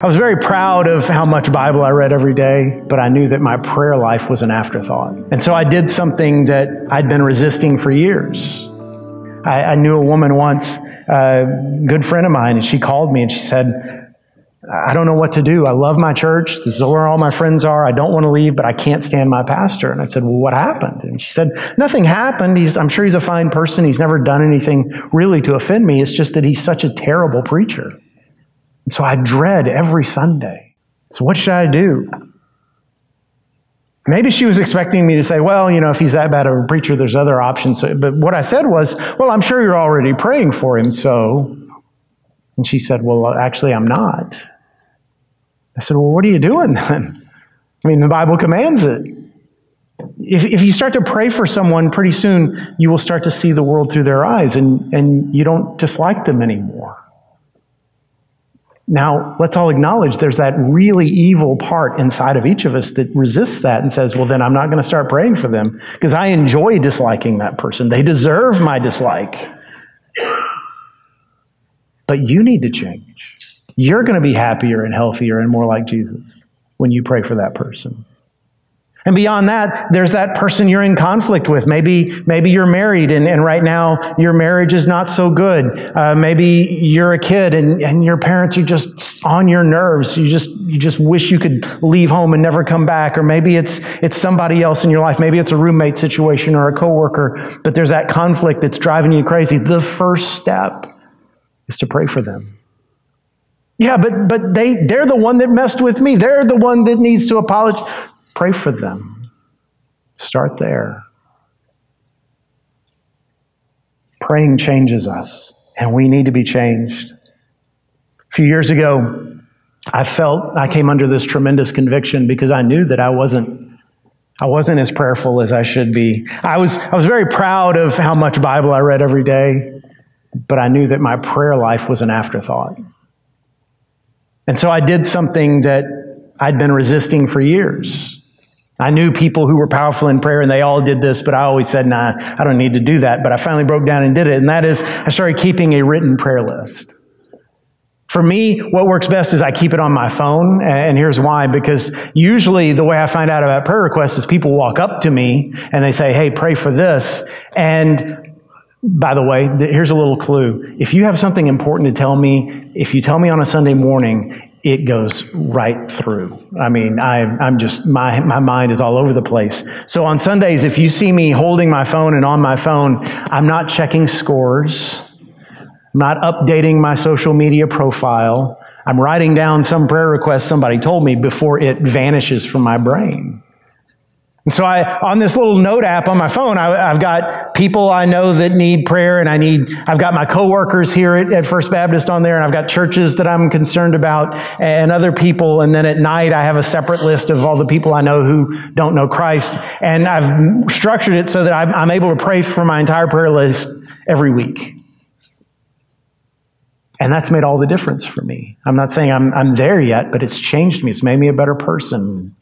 I was very proud of how much Bible I read every day, but I knew that my prayer life was an afterthought. And so I did something that I'd been resisting for years. I, I knew a woman once, a good friend of mine, and she called me and she said, I don't know what to do. I love my church. This is where all my friends are. I don't want to leave, but I can't stand my pastor. And I said, Well, what happened? And she said, Nothing happened. He's, I'm sure he's a fine person. He's never done anything really to offend me. It's just that he's such a terrible preacher. And so I dread every Sunday. So what should I do? Maybe she was expecting me to say, well, you know, if he's that bad of a preacher, there's other options. But what I said was, well, I'm sure you're already praying for him, so. And she said, well, actually, I'm not. I said, well, what are you doing then? I mean, the Bible commands it. If, if you start to pray for someone, pretty soon you will start to see the world through their eyes and, and you don't dislike them anymore. Now, let's all acknowledge there's that really evil part inside of each of us that resists that and says, well, then I'm not going to start praying for them because I enjoy disliking that person. They deserve my dislike. But you need to change. You're going to be happier and healthier and more like Jesus when you pray for that person. And beyond that, there's that person you're in conflict with. Maybe, maybe you're married and, and right now your marriage is not so good. Uh, maybe you're a kid and, and your parents are just on your nerves. You just, you just wish you could leave home and never come back. Or maybe it's, it's somebody else in your life. Maybe it's a roommate situation or a coworker, but there's that conflict that's driving you crazy. The first step is to pray for them. Yeah, but, but they, they're the one that messed with me. They're the one that needs to apologize. Pray for them. Start there. Praying changes us, and we need to be changed. A few years ago, I felt I came under this tremendous conviction because I knew that I wasn't I wasn't as prayerful as I should be. I was I was very proud of how much Bible I read every day, but I knew that my prayer life was an afterthought. And so I did something that I'd been resisting for years. I knew people who were powerful in prayer and they all did this, but I always said, nah, I don't need to do that. But I finally broke down and did it. And that is, I started keeping a written prayer list. For me, what works best is I keep it on my phone. And here's why. Because usually the way I find out about prayer requests is people walk up to me and they say, hey, pray for this. And by the way, here's a little clue. If you have something important to tell me, if you tell me on a Sunday morning it goes right through. I mean, I, I'm just, my, my mind is all over the place. So on Sundays, if you see me holding my phone and on my phone, I'm not checking scores. I'm not updating my social media profile. I'm writing down some prayer request somebody told me before it vanishes from my brain. And so I, on this little note app on my phone, I, have got people I know that need prayer and I need, I've got my coworkers here at, at, First Baptist on there and I've got churches that I'm concerned about and other people. And then at night, I have a separate list of all the people I know who don't know Christ. And I've structured it so that I'm, I'm able to pray for my entire prayer list every week. And that's made all the difference for me. I'm not saying I'm, I'm there yet, but it's changed me. It's made me a better person.